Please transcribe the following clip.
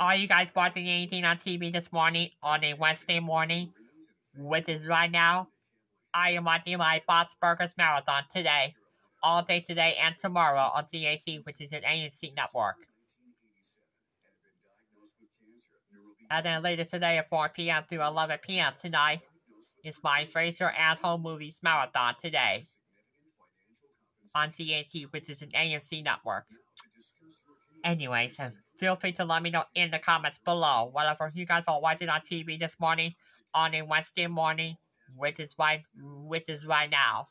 Are you guys watching anything on TV this morning on a Wednesday morning? Which is right now. I am watching my Bob's Burgers Marathon today. All day today and tomorrow on DAC, which is an AMC network. And then later today at 4 p.m. through 11 p.m. tonight is my Frasier at Home Movies Marathon today on DAC, which is an AMC network. Anyways, feel free to let me know in the comments below whatever you guys are watching on TV this morning on a Wednesday morning, which is right, which is right now.